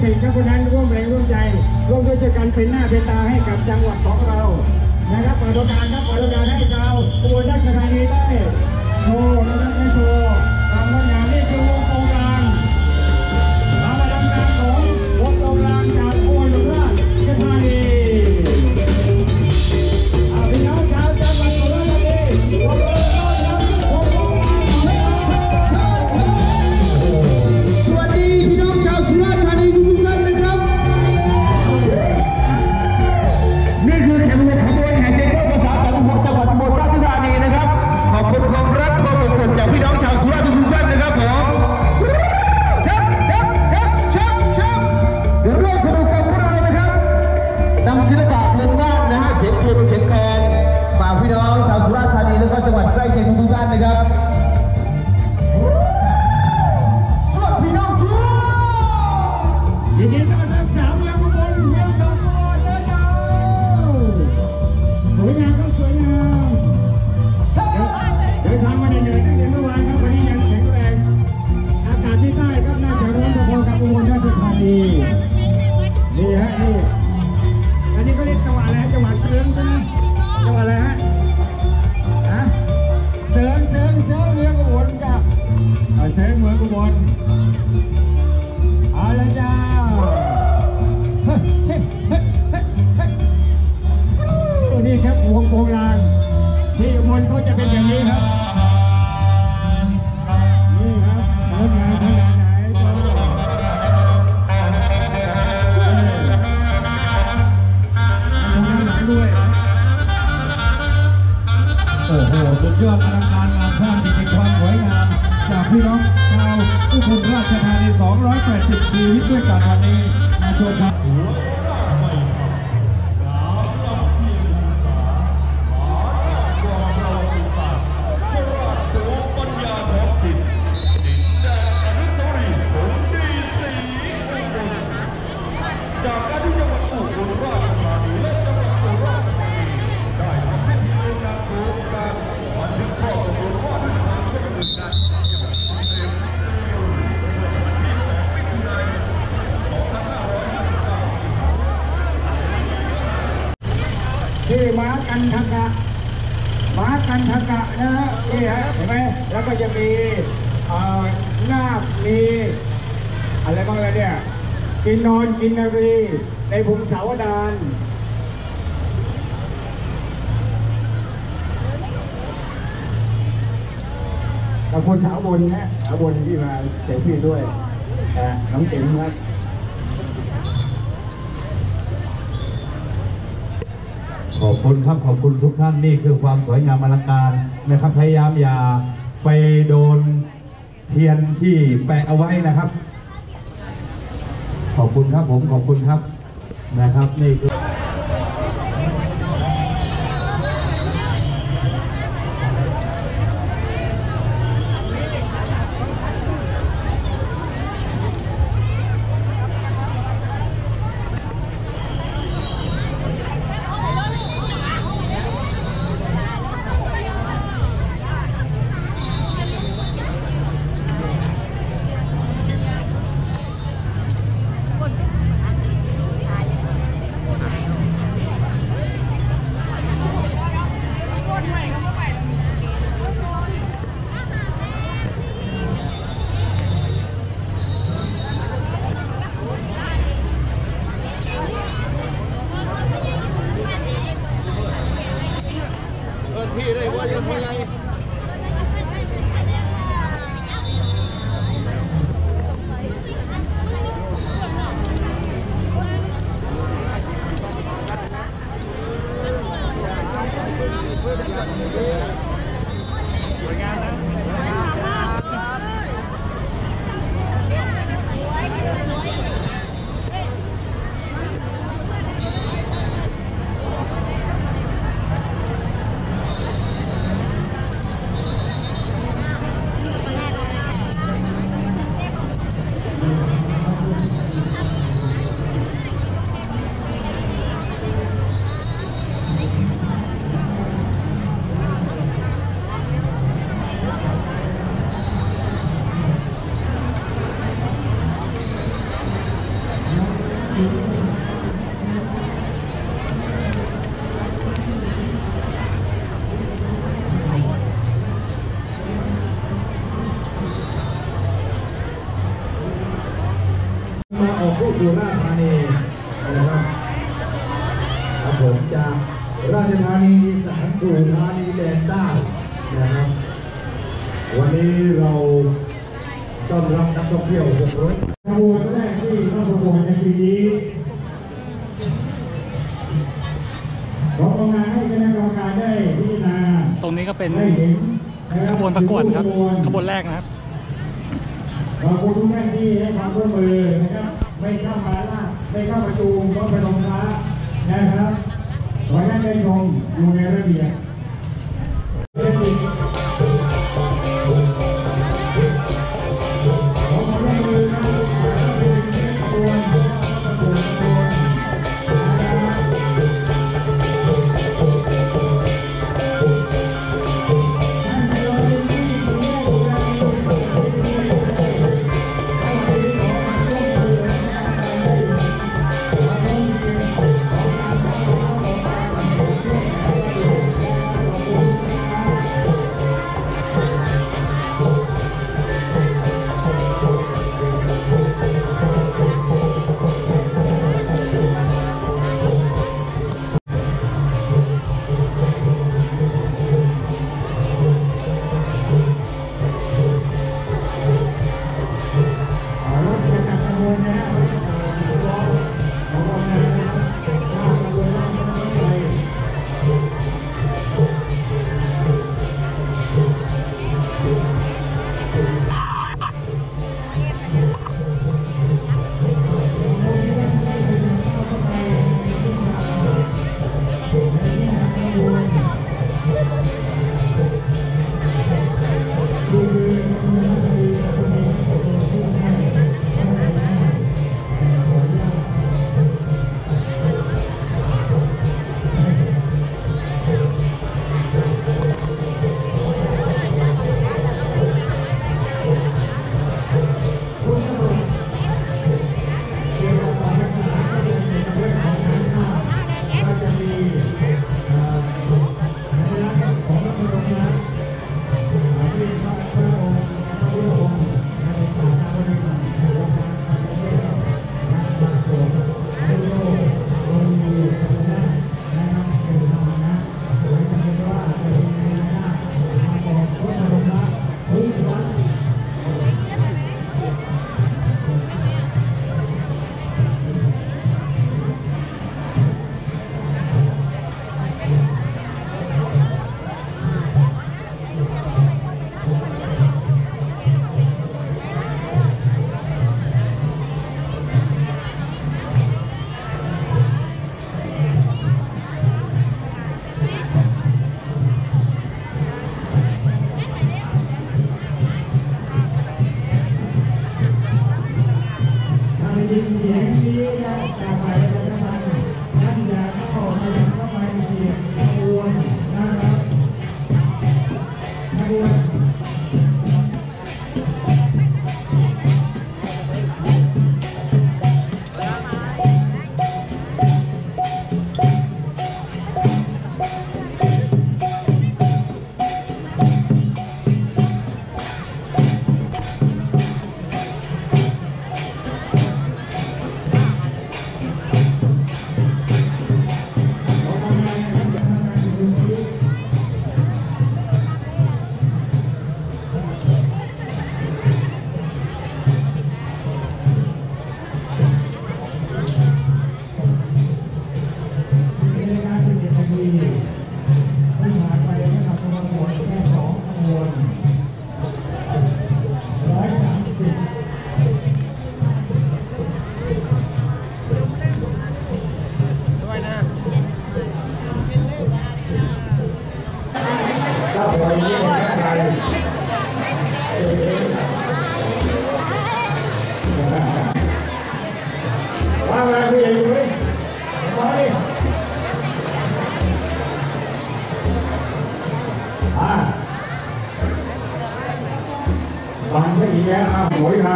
谢谢各位 กะหมากันทกะนะฮะนี่ฮะเห็นไหมแล้วก็จะมีนาคมีอะไรบ้างเลยเนี่ยกินนอนกินนารีในภูมิสาวดานขอบคุณสาวบนนะสาวบนที่มาเสียพี่ด้วยน้องเจ๋งมรั ขอบคุณครับขอบคุณทุกท่านนี่คือความสวยงามอลังการนะครับ พยายามอย่าไปโดนเทียนที่แปะเอาไว้นะครับ ขอบคุณครับผมขอบคุณครับนะครับ นี่คือ สุราษฎร์ธานีนะครับครับผมจากราชธานีอีสานสู่ธานีแดนใต้นะครับ วันนี้เราต้อนรับนักท่องเที่ยวหกร้อยขบวนแรกที่ต้องประกวดในปีนี้ขอทำงานให้คณะกรรมการได้พิจารณาตรงนี้ก็เป็นขบวนประกวดครับขบวนแรกนะครับขอบคุณทุกท่านที่ให้ความร่วมมือนะครับ ไม่เข้ามาล่าไม่เข้าประชุมก็ไปลงพระนะครับขอให้ท่านได้ชมอยู่ในระเบียบ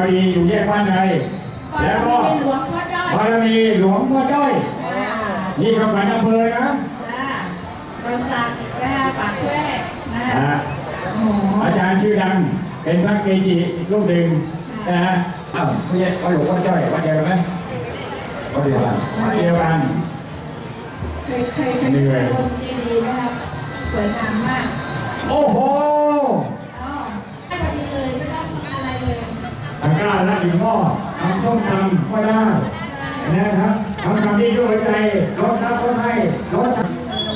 รี อยู่แยกบ้านใน แล้วก็หลวงพ่อจ้อยบารมีหลวงพ่อจ้อย นี่กำลังอำเภอนะบริษัทนะปากแควกอาจารย์ชื่อดัง เป็นพระเกจิรูปหนึ่งนะฮะอ้าวไม่ใช่หลวงพ่อจ้อย ก็ได้นะครับทำคำนี้ด้วยใจลดน้ำลดให้ลด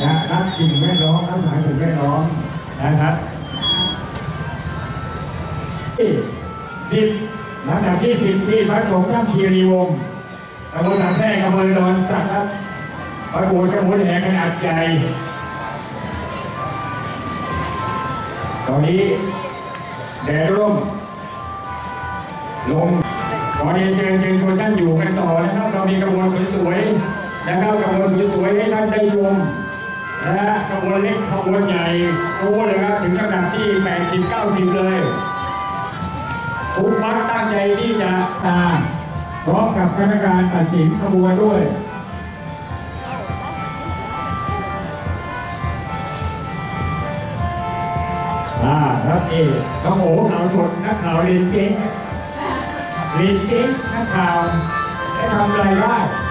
นะรักสิ่งแวดล้อมรักษาสิ่งแวดล้อมนะครับสิบหลำดับที่สิบที่พระสงฆ์ท่านคีรีวงศ์ตำบลหนองแพรกอำเภอดอนสักครับพระโบสถ์ขบวนแห่ขนาดใหญ่ตอนนี้แดดร่มลง อเรียนเชิญเชิญชวนท่านอยู่กันต่อนะครับเรามีกระบวนสวยๆนะครับกระบวนสวยๆให้ท่านได้ชมนะฮะกระบวนเล็กขบวนใหญ่โอ้เลยครับถึงระดับที่80 90 เลยทุกวัดตั้งใจที่จะตาพร้อมกับคณะการตัดสินขบวนด้วยอ่าครับเอกน้องโอ๋ข่าวสดนักข่าวเรียนเก่ง เรียนเก่งนักข่าวได้ทำอะได้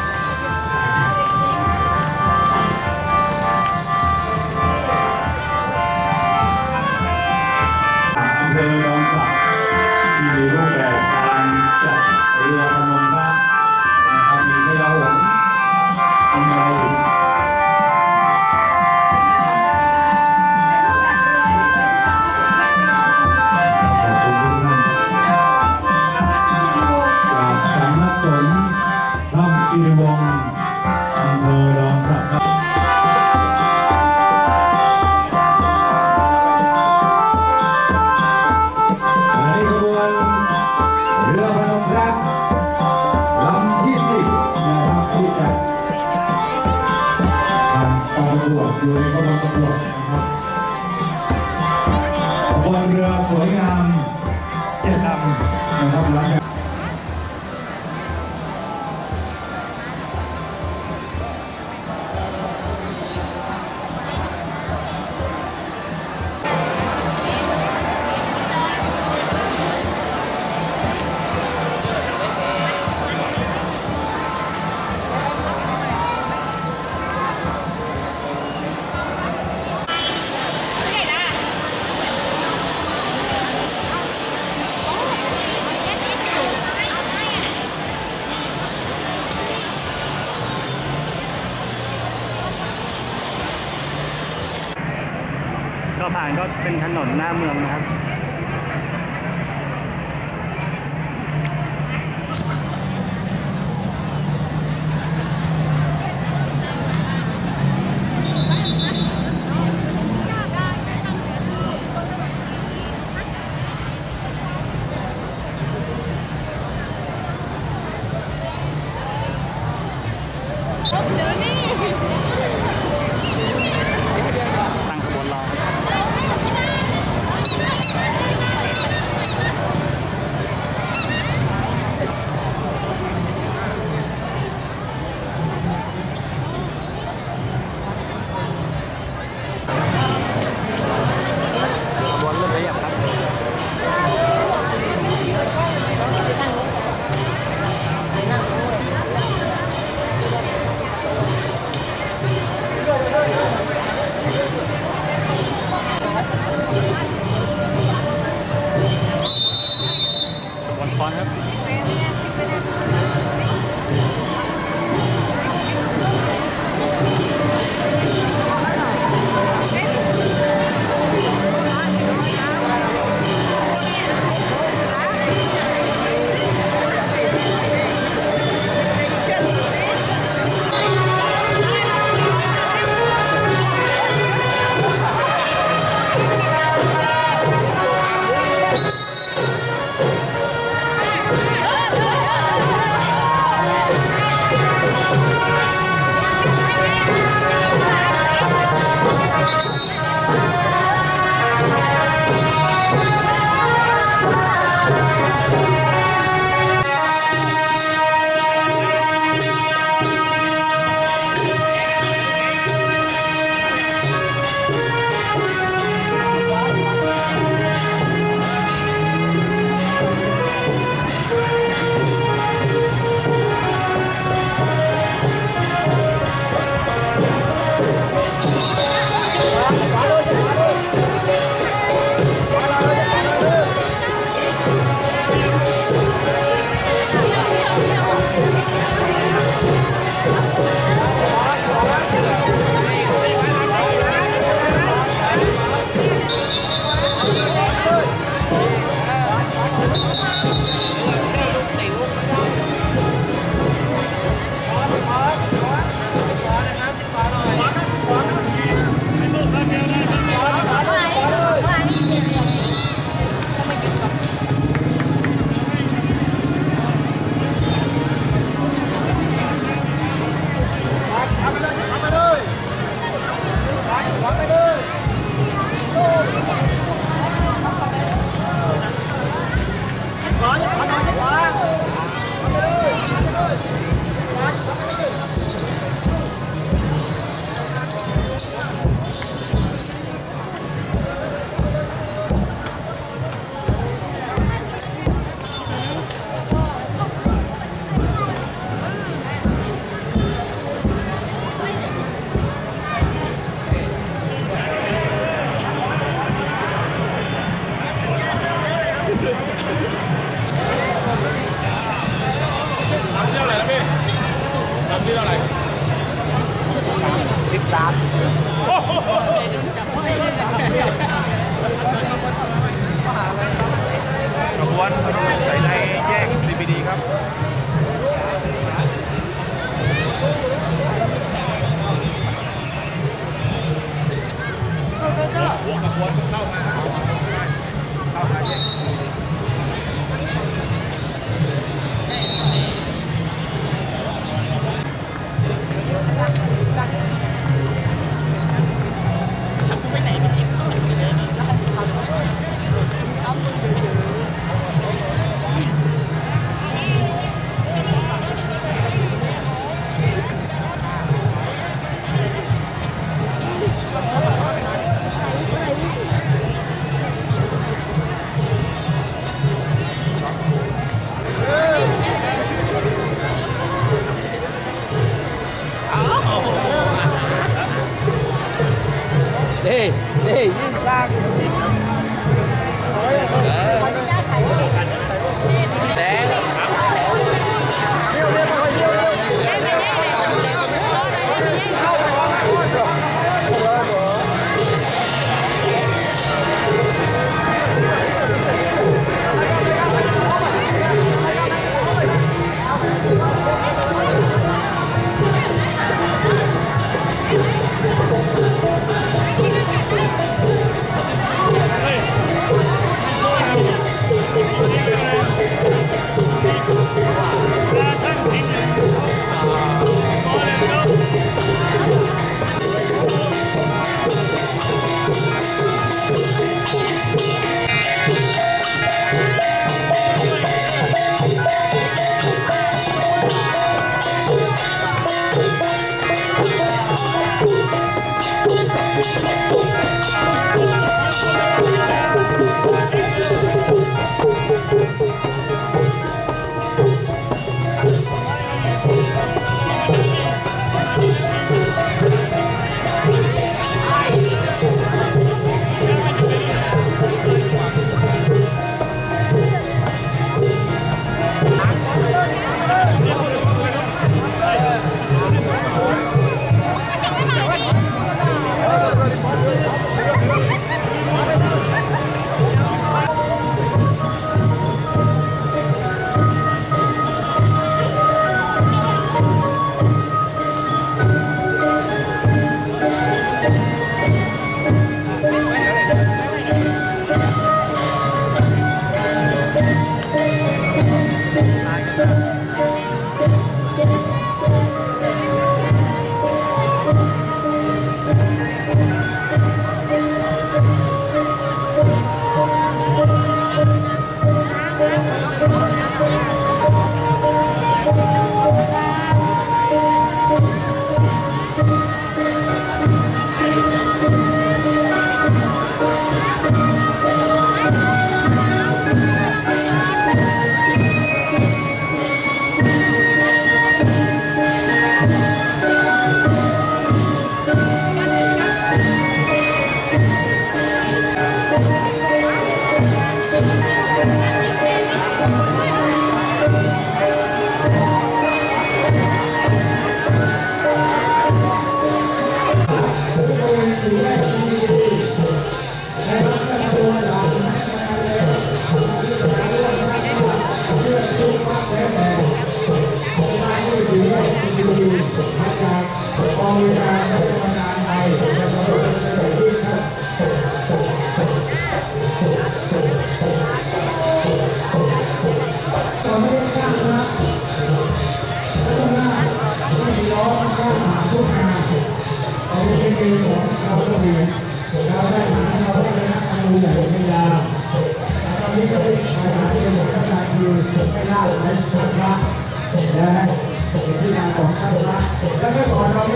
รได้ก็ผ่านก็เป็นถนนหน้าเมือง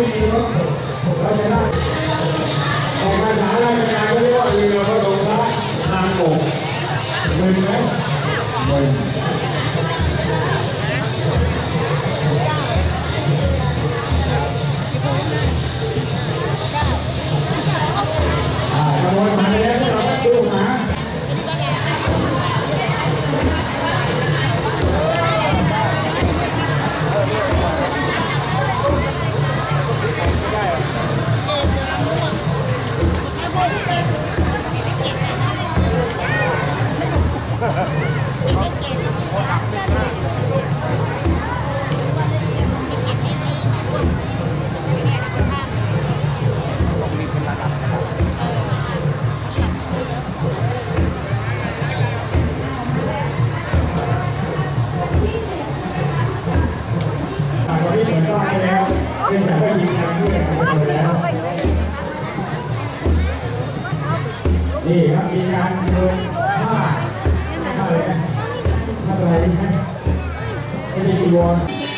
อ ไม่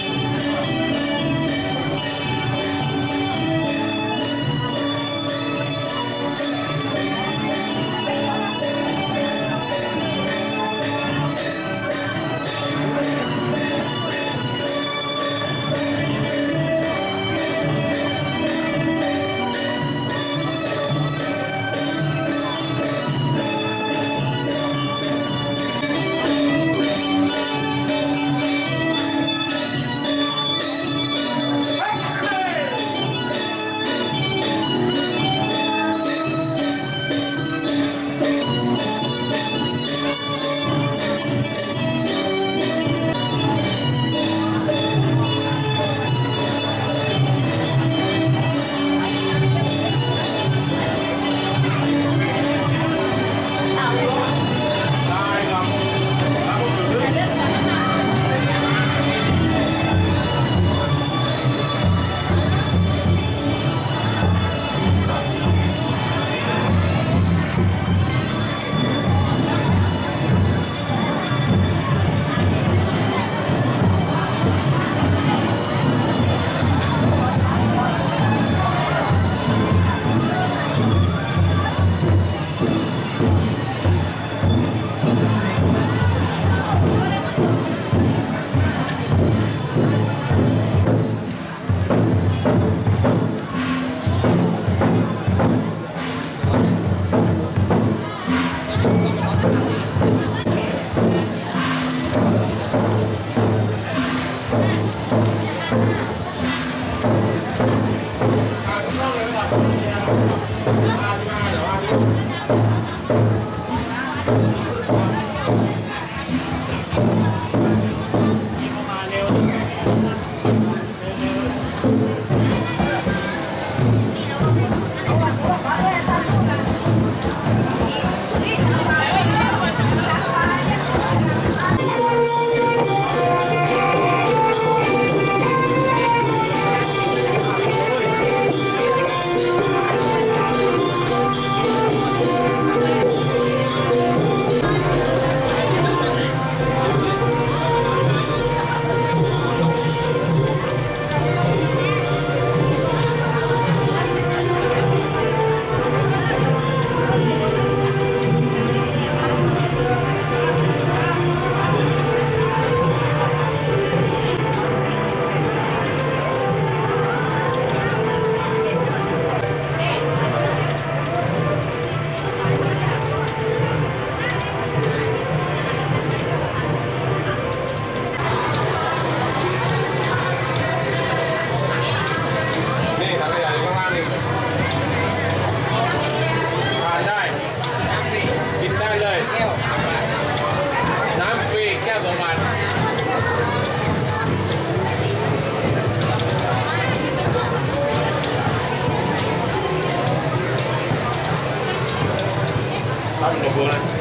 รั